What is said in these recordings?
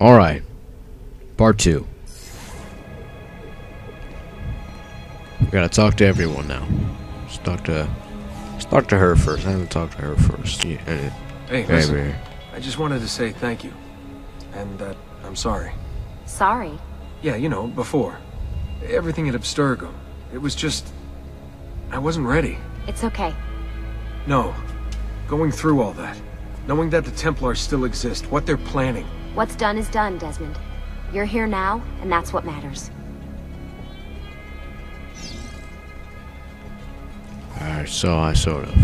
Alright. Part 2. We gotta talk to everyone now. Let's talk to... Let's talk to her first. I haven't talked to her first. Yeah, uh, Hey, hey, listen. man. I just wanted to say thank you. And that I'm sorry. Sorry. Yeah, you know, before. Everything at Abstergo. It was just... I wasn't ready. It's okay. No. Going through all that. Knowing that the Templars still exist, what they're planning. What's done is done, Desmond. You're here now, and that's what matters. Alright, so I sort of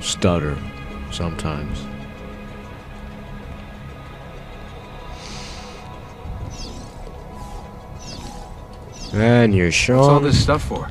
stutter sometimes. And you're What's all this stuff for?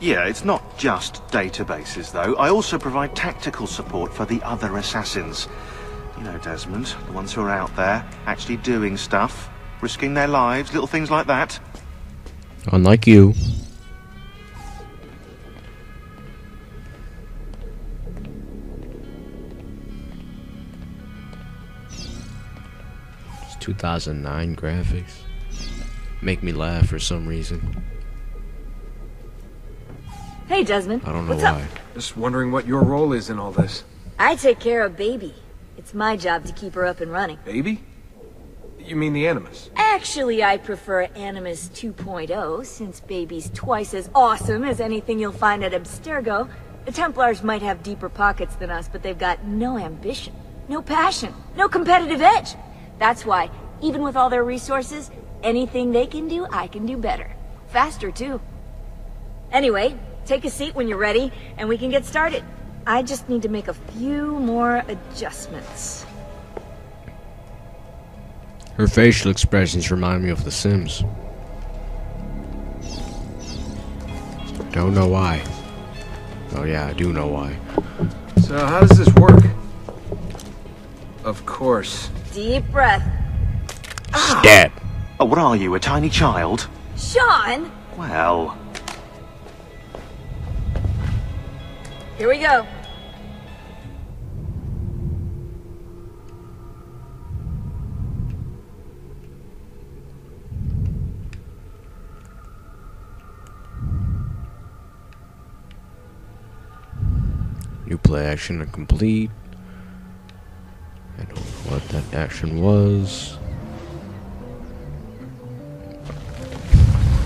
Yeah, it's not just databases, though. I also provide tactical support for the other assassins. You know, Desmond, the ones who are out there, actually doing stuff, risking their lives, little things like that. Unlike you. It's 2009 graphics. Make me laugh for some reason. Hey, Desmond. I don't know What's why. up? Just wondering what your role is in all this. I take care of Baby. It's my job to keep her up and running. Baby? You mean the Animus? Actually, I prefer Animus 2.0, since Baby's twice as awesome as anything you'll find at Abstergo. The Templars might have deeper pockets than us, but they've got no ambition, no passion, no competitive edge. That's why, even with all their resources, anything they can do, I can do better. Faster, too. Anyway, take a seat when you're ready, and we can get started. I just need to make a few more adjustments. Her facial expressions remind me of The Sims. Don't know why. Oh yeah, I do know why. So how does this work? Of course. Deep breath. Stab. Oh, what are you, a tiny child? Sean! Well, Here we go. New play action complete. I don't know what that action was.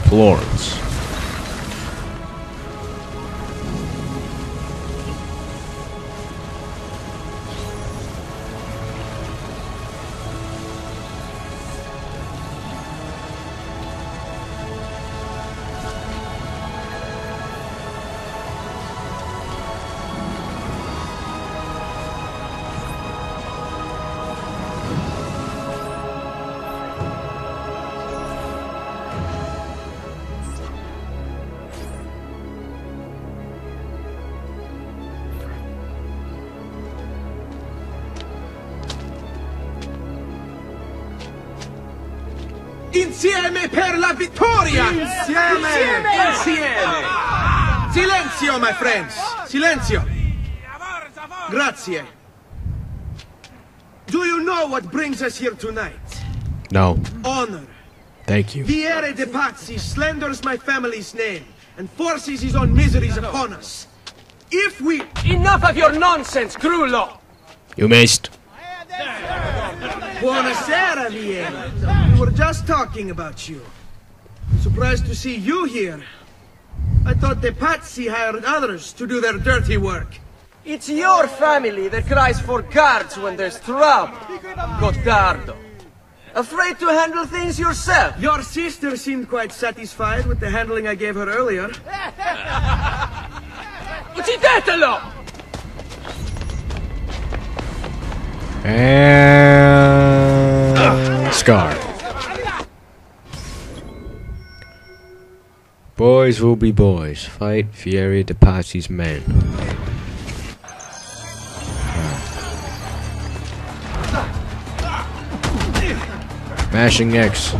Florence. Insieme per la vittoria! Insieme! Insieme! Silenzio, my friends! Silenzio! Grazie. Do you know what brings us here tonight? No, Honor. thank you. Vieri de Pazzi slanders my family's name and forces his own miseries upon us. If we... Enough of your nonsense, Grullo! You missed. Buonasera, Vieri. We were just talking about you. Surprised to see you here. I thought the Pazzi hired others to do their dirty work. It's your family that cries for guards when there's trouble. Gotardo. Afraid to handle things yourself? Your sister seemed quite satisfied with the handling I gave her earlier. Uccidetelo! And Scar. Boys will be boys. Fight Vieri de Pazzi's men. Mashing X.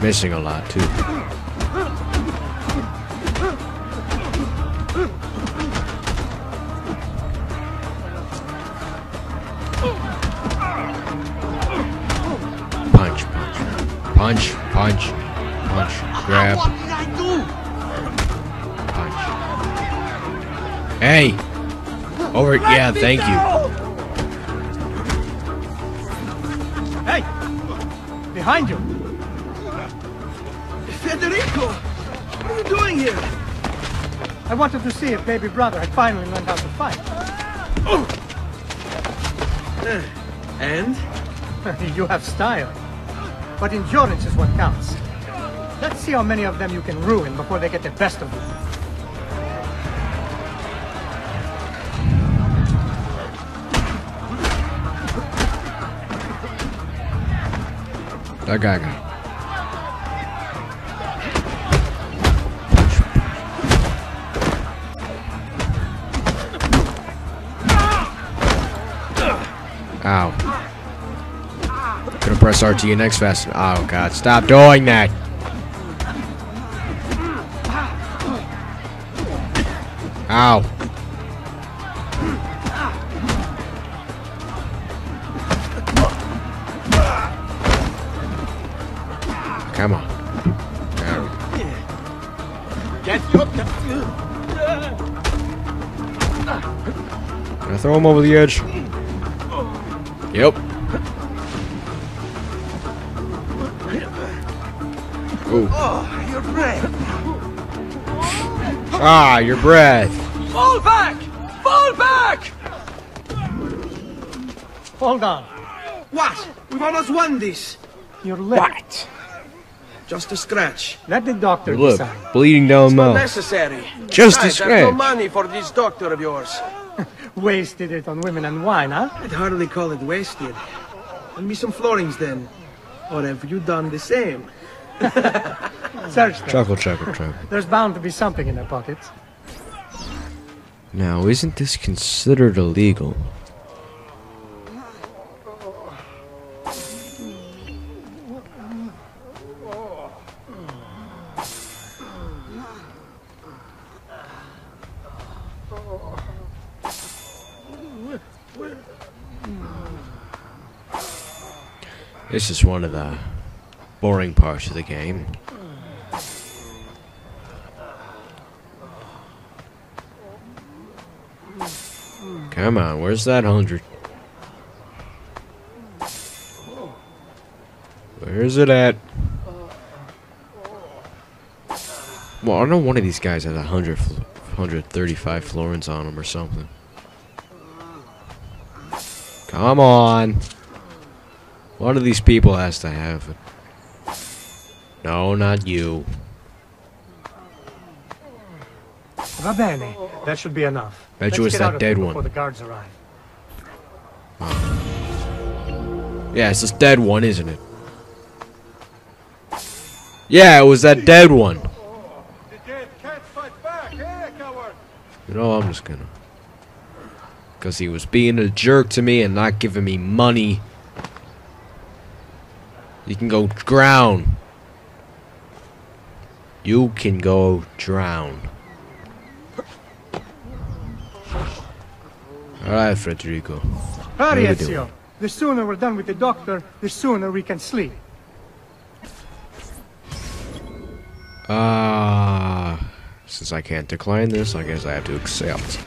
Missing a lot too. Punch, punch, punch, grab. Punch. Hey! Over, yeah, thank you. Hey! Behind you! Federico! What are you doing here? I wanted to see if baby brother had finally learned how to fight. Oh. Uh, and? you have style. But endurance is what counts. Let's see how many of them you can ruin before they get the best of you. Guy got. Ow. Gonna press RT X fast. Oh god, stop doing that! Ow. Come on. There we go. Can I throw him over the edge? Yep. Ooh. Oh, your breath! Ah, your breath. Fall back! Fall back! Hold on. What? We've almost won this. Your lip. Just a scratch. Let the doctor Look, decide. bleeding down Not mouth. necessary. Just a Besides, There's no money for this doctor of yours. Wasted it on women and wine, huh? I'd hardly call it wasted. Give me some florins then. Or have you done the same? Search them. Chuckle, chuckle, chuckle. There's bound to be something in their pockets. Now, isn't this considered illegal? This is one of the boring parts of the game. Come on, where's that hundred? Where's it at? Well, I know one of these guys has a hundred, 135 florins on him or something. Come on. One of these people has to have it. No, not you. Va bene. That should be enough. Bet you Let's it's that dead Before one. the guards arrive. Yeah, it's this dead one, isn't it? Yeah, it was that dead one. You know, I'm just gonna. Because he was being a jerk to me and not giving me money. You can go drown. You can go drown. Alright, Federico. Hurry, What are we doing? Ezio. The sooner we're done with the doctor, the sooner we can sleep. Ah, since I can't decline this, I guess I have to accept.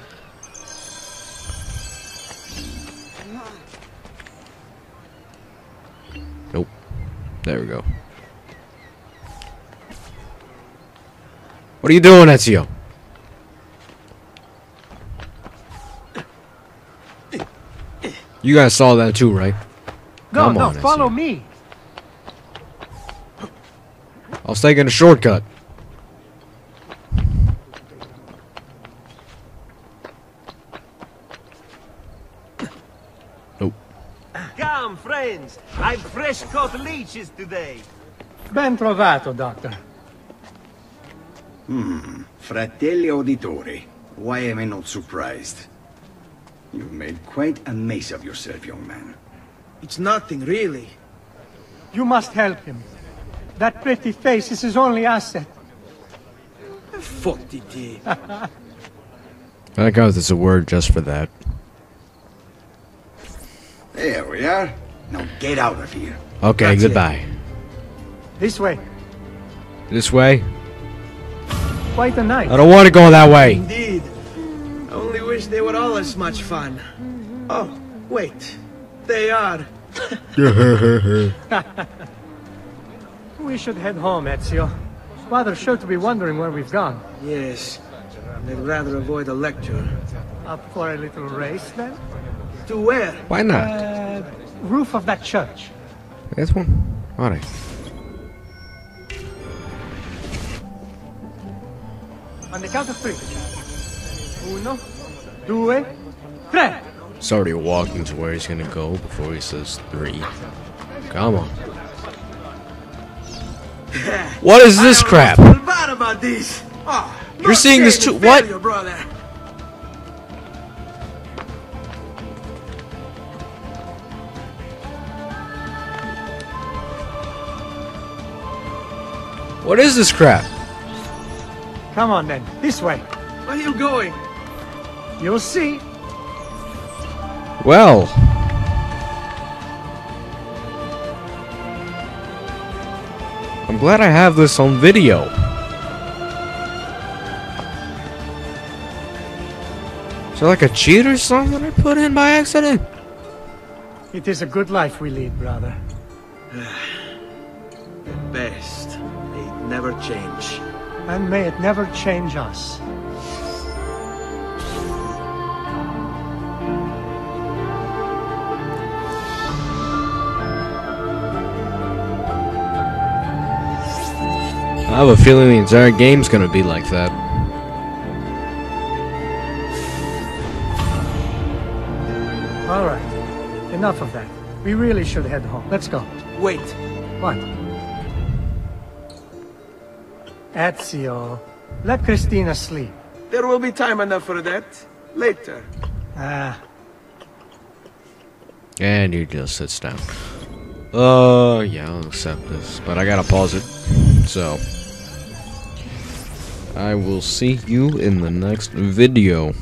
Nope. There we go. What are you doing, Ezio? You guys saw that too, right? No, Come no, on, follow Ezio. me. I was taking a shortcut. Nope. Come, friends. I've fresh caught leeches today. Ben trovato, Doctor. Hmm. Fratelli Auditore, why am I not surprised? You've made quite a mess of yourself, young man. It's nothing, really. You must help him. That pretty face is his only asset. Fottiti. I like how there's a word just for that. There we are. Now get out of here. Okay, That's it. goodbye. This way. This way? Quite a night. I don't want to go that way. Indeed. I only wish they were all as much fun. Oh, wait. They are. We should head home, Ezio. Father's sure to be wondering where we've gone. Yes. They'd rather avoid a lecture. Up for a little race, then? To where? Why not? Uh, roof of that church. This one? Alright. On the count of three. Uno, due, tre. He's already walking to where he's gonna go before he says three. Come on. What is this crap? I feel bad about this. Oh, You're seeing this too- what? What is this crap? Come on, then. This way. Where are you going? You'll see. Well. I'm glad I have this on video. Is there like a cheat or something I put in by accident? It is a good life we lead, brother. The best. They never change. And may it never change us. I have a feeling the entire game's gonna be like that. All right. Enough of that. We really should head home. Let's go. Wait. What? Ezio, let Cristina sleep. There will be time enough for that. Later. Ah, And he just sits down. Uh, yeah, I'll accept this. But I gotta pause it. So. I will see you in the next video.